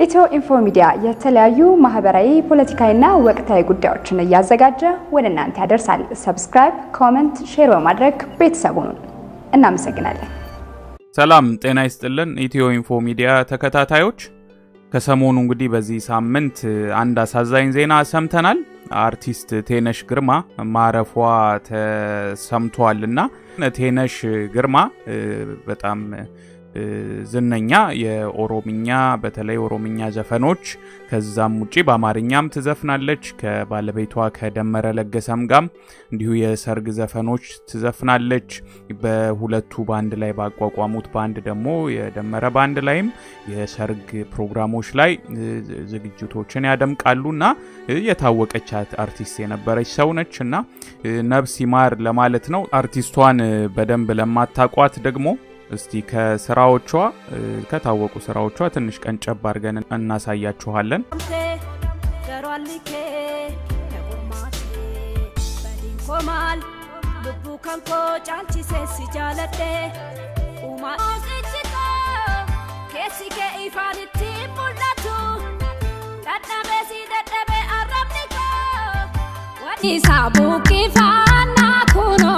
ኢትዮ ኢንፎ ሚዲያ የተለያዩ ማህበራዊ፣ ፖለቲካዊና ወቅታዊ ጉዳዮችን እያዘጋጀ ወደ እናንተ ያደርሳል። subscribe፣ comment፣ share በማድረግ ቤተሰብ ይሁኑ እናመሰግናለን። ሰላም ጤና ይስጥልን። ኢትዮ ኢንፎ ሚዲያ ተከታታዮች ከሰሞኑ እንግዲህ በዚህ ሳምንት አንድ አሳዛኝ ዜና ሰምተናል። አርቲስት እቴነሽ ግርማ ማረፏ ተሰምቷልና እቴነሽ ግርማ በጣም ዝነኛ የኦሮምኛ በተለይ ኦሮምኛ ዘፈኖች ከዛም ውጪ በአማርኛም ትዘፍናለች። ከባለቤቷ ከደመረ ለገሰም ጋም እንዲሁ የሰርግ ዘፈኖች ትዘፍናለች። በሁለቱ ባንድ ላይ ባቋቋሙት ባንድ ደግሞ የደመረ ባንድ ላይም የሰርግ ፕሮግራሞች ላይ ዝግጅቶችን ያደምቃሉ እና የታወቀች አርቲስት የነበረች ሰው ነች እና ነፍስ ይማር ለማለት ነው። አርቲስቷን በደንብ ለማታቋት ደግሞ እስቲ ከስራዎቿ ከታወቁ ስራዎቿ ትንሽ ቀንጨብ አድርገን እናሳያችኋለን። Sabukifaana kunoo geenye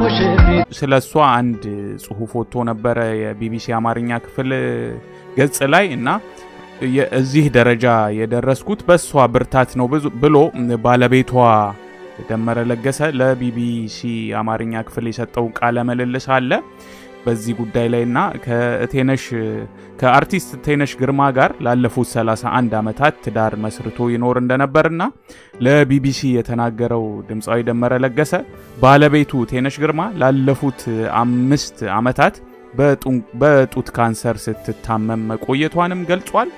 ሙሽሪት ስለ እሷ አንድ ጽሁፍ ወጥቶ ነበረ የቢቢሲ አማርኛ ክፍል ገጽ ላይ እና እዚህ ደረጃ የደረስኩት በእሷ ብርታት ነው ብሎ ባለቤቷ ደመረ ለገሰ ለቢቢሲ አማርኛ ክፍል የሰጠው ቃለ ምልልስ አለ በዚህ ጉዳይ ላይ እና ከቴነሽ ከአርቲስት ቴነሽ ግርማ ጋር ላለፉት 31 ዓመታት ትዳር መስርቶ ይኖር እንደነበርና ለቢቢሲ የተናገረው ድምፃዊ ደመረ ለገሰ ባለቤቱ ቴነሽ ግርማ ላለፉት አምስት ዓመታት በጡ- በጡት ካንሰር ስትታመም መቆየቷንም ገልጿል።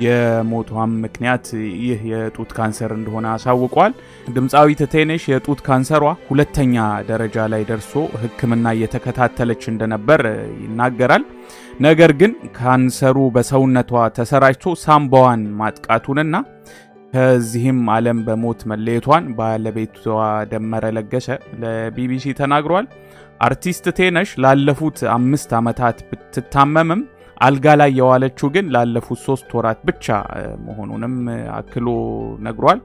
የሞቷም ምክንያት ይህ የጡት ካንሰር እንደሆነ አሳውቋል። ድምፃዊት ቴነሽ የጡት ካንሰሯ ሁለተኛ ደረጃ ላይ ደርሶ ሕክምና እየተከታተለች እንደነበር ይናገራል። ነገር ግን ካንሰሩ በሰውነቷ ተሰራጭቶ ሳምባዋን ማጥቃቱንና ከዚህም ዓለም በሞት መለየቷን ባለቤቷ ደመረ ለገሰ ለቢቢሲ ተናግሯል። አርቲስት ቴነሽ ላለፉት አምስት ዓመታት ብትታመምም አልጋ ላይ የዋለችው ግን ላለፉት ሶስት ወራት ብቻ መሆኑንም አክሎ ነግሯል።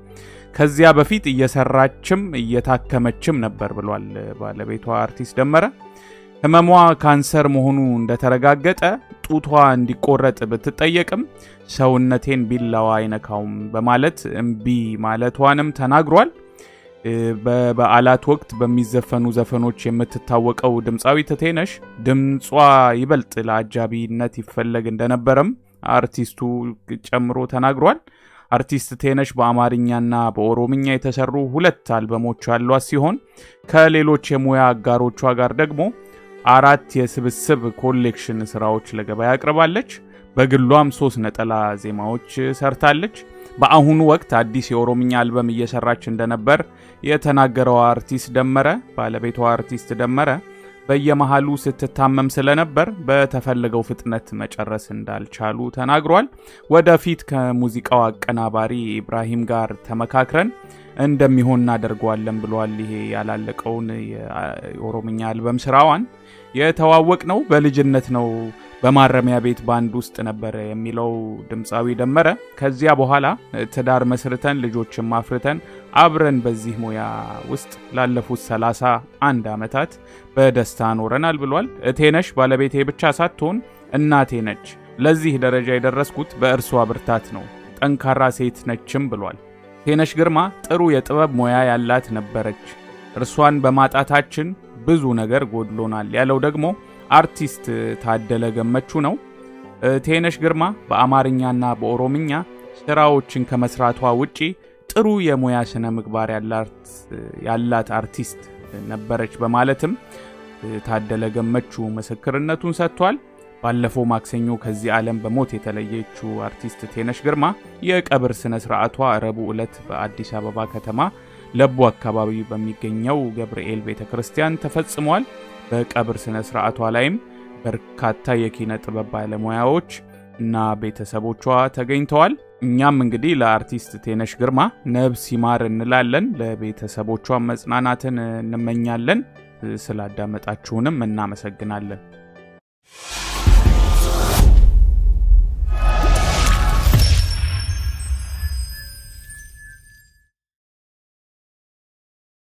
ከዚያ በፊት እየሰራችም እየታከመችም ነበር ብሏል ባለቤቷ አርቲስት ደመረ። ህመሟ ካንሰር መሆኑ እንደተረጋገጠ ጡቷ እንዲቆረጥ ብትጠየቅም ሰውነቴን ቢላዋ አይነካውም በማለት እምቢ ማለቷንም ተናግሯል። በበዓላት ወቅት በሚዘፈኑ ዘፈኖች የምትታወቀው ድምፃዊት ቴነሽ ድምጿ ይበልጥ ለአጃቢነት ይፈለግ እንደነበረም አርቲስቱ ጨምሮ ተናግሯል። አርቲስት ቴነሽ በአማርኛና በኦሮምኛ የተሰሩ ሁለት አልበሞች ያሏት ሲሆን ከሌሎች የሙያ አጋሮቿ ጋር ደግሞ አራት የስብስብ collection ስራዎች ለገበያ አቅርባለች። በግሏም ሶስት ነጠላ ዜማዎች ሰርታለች። በአሁኑ ወቅት አዲስ የኦሮምኛ አልበም እየሰራች እንደነበር የተናገረው አርቲስት ደመረ ባለቤቷ አርቲስት ደመረ በየመሃሉ ስትታመም ስለነበር በተፈለገው ፍጥነት መጨረስ እንዳልቻሉ ተናግሯል። ወደፊት ከሙዚቃው አቀናባሪ ኢብራሂም ጋር ተመካክረን እንደሚሆን እናደርገዋለን ብሏል። ይሄ ያላለቀውን የኦሮምኛ አልበም ስራዋን የተዋወቅ ነው በልጅነት ነው በማረሚያ ቤት ባንድ ውስጥ ነበረ የሚለው ድምፃዊ ደመረ ከዚያ በኋላ ትዳር መስርተን ልጆችም አፍርተን አብረን በዚህ ሙያ ውስጥ ላለፉት ሰላሳ አንድ ዓመታት በደስታ ኖረናል ብሏል። ቴነሽ ባለቤቴ ብቻ ሳትሆን እናቴ ነች። ለዚህ ደረጃ የደረስኩት በእርሷ ብርታት ነው። ጠንካራ ሴት ነችም ብሏል። ቴነሽ ግርማ ጥሩ የጥበብ ሙያ ያላት ነበረች። እርሷን በማጣታችን ብዙ ነገር ጎድሎናል ያለው ደግሞ አርቲስት ታደለ ገመቹ ነው። ቴነሽ ግርማ በአማርኛና በኦሮምኛ ስራዎችን ከመስራቷ ውጪ ጥሩ የሙያ ስነ ምግባር ያላት አርቲስት ነበረች በማለትም ታደለ ገመቹ ምስክርነቱን ሰጥቷል። ባለፈው ማክሰኞ ከዚህ ዓለም በሞት የተለየችው አርቲስት ቴነሽ ግርማ የቀብር ስነ ስርዓቷ ረቡዕ ዕለት በአዲስ አበባ ከተማ ለቡ አካባቢ በሚገኘው ገብርኤል ቤተ ክርስቲያን ተፈጽሟል። በቀብር ስነ ስርዓቷ ላይም በርካታ የኪነ ጥበብ ባለሙያዎች እና ቤተሰቦቿ ተገኝተዋል። እኛም እንግዲህ ለአርቲስት ቴነሽ ግርማ ነብስ ይማር እንላለን። ለቤተሰቦቿ መጽናናትን እንመኛለን። ስላዳመጣችሁንም እናመሰግናለን።